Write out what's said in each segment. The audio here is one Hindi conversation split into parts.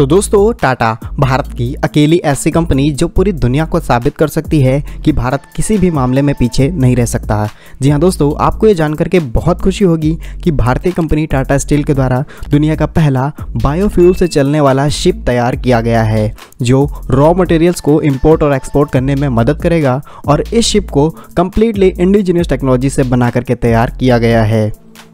तो दोस्तों, टाटा, भारत की अकेली ऐसी कंपनी जो पूरी दुनिया को साबित कर सकती है कि भारत किसी भी मामले में पीछे नहीं रह सकता। जी हाँ दोस्तों, आपको ये जानकर के बहुत खुशी होगी कि भारतीय कंपनी टाटा स्टील के द्वारा दुनिया का पहला बायोफ्यूल से चलने वाला शिप तैयार किया गया है, जो रॉ मटेरियल्स को इम्पोर्ट और एक्सपोर्ट करने में मदद करेगा और इस शिप को कम्प्लीटली इंडिजिनियस टेक्नोलॉजी से बना करके तैयार किया गया है।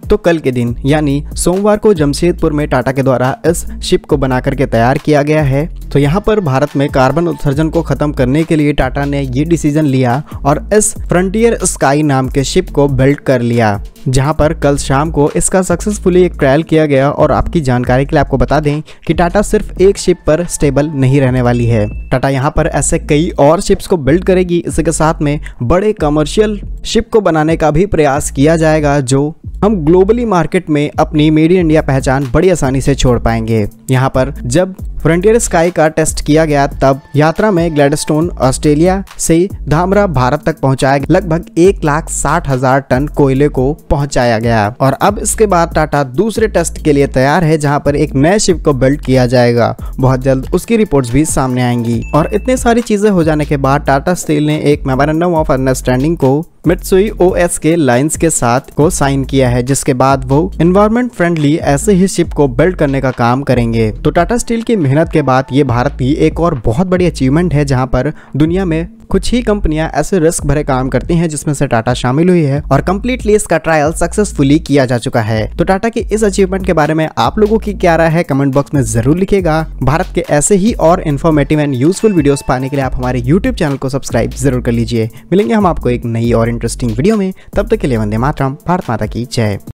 तो कल के दिन, यानी सोमवार को जमशेदपुर में टाटा के द्वारा इस शिप को बना करके तैयार किया गया है। तो यहाँ पर भारत में कार्बन उत्सर्जन को खत्म करने के लिए टाटा ने ये डिसीज़न लिया और इस फ्रंटियर स्काई नाम के शिप को बिल्ड कर लिया, जहाँ पर कल शाम को इसका सक्सेसफुली एक ट्रायल किया गया और आपकी जानकारी के लिए आपको बता दें कि टाटा सिर्फ़ एक शिप पर स्टेबल नहीं रहने वाली है। टाटा यहाँ पर ऐसे कई और शिप्स को बिल्ड करेगी, इसके साथ में बड़े कमर्शियल शिप को बनाने का भी प्रयास किया जाएगा, जो हम ग्लोबली मार्केट में अपनी मेड इन इंडिया पहचान बड़ी आसानी से छोड़ पाएँगे। यहाँ पर जब फ्रंटियर स्काई का टेस्ट किया गया तब यात्रा में ग्लैडस्टोन ऑस्ट्रेलिया से धामरा भारत तक पहुँचाया लगभग एक लाख साठ हज़ार टन कोयले को पहुँचाया गया। और अब इसके बाद टाटा दूसरे टेस्ट के लिए तैयार है, जहाँ पर एक नए शिप को बिल्ड किया जाएगा। बहुत जल्द उसकी रिपोर्ट्स भी सामने आएँगी। और इतनी सारी चीज़ें हो जाने के बाद टाटा स्टील ने एक मेमोरेंडम ऑफ़ अंडरस्टैंडिंग को मिट्सुई ओएस के लाइंस के साथ को साइन किया है, जिसके बाद वो इन्वायरमेंट फ्रेंडली ऐसे ही शिप को बिल्ड करने का काम करेंगे। तो टाटा स्टील की मेहनत के बाद ये भारत की एक और बहुत बड़ी अचीवमेंट है, जहाँ पर दुनिया में कुछ ही कंपनियाँ ऐसे रिस्क भरे काम करती हैं जिसमें से टाटा शामिल हुई है और कम्प्लीटली इसका ट्रायल सक्सेसफुली किया जा चुका है। तो टाटा की इस अचीवमेंट के बारे में आप लोगों की क्या राय है कमेंट बॉक्स में ज़रूर लिखेगा भारत के ऐसे ही और इन्फॉर्मेटिव एंड यूजफुल वीडियोस पाने के लिए आप हमारे यूट्यूब चैनल को सब्सक्राइब ज़रूर कर लीजिए। मिलेंगे हम आपको एक नई और इंटरेस्टिंग वीडियो में। तब तक के लिए वंदे मातरम, भारत माता की जय।